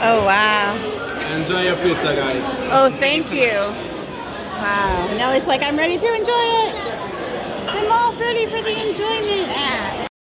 Oh, wow. Enjoy your pizza, guys. Oh, thank you. Wow. Now it's like, I'm ready to enjoy it. I'm all ready for the enjoyment.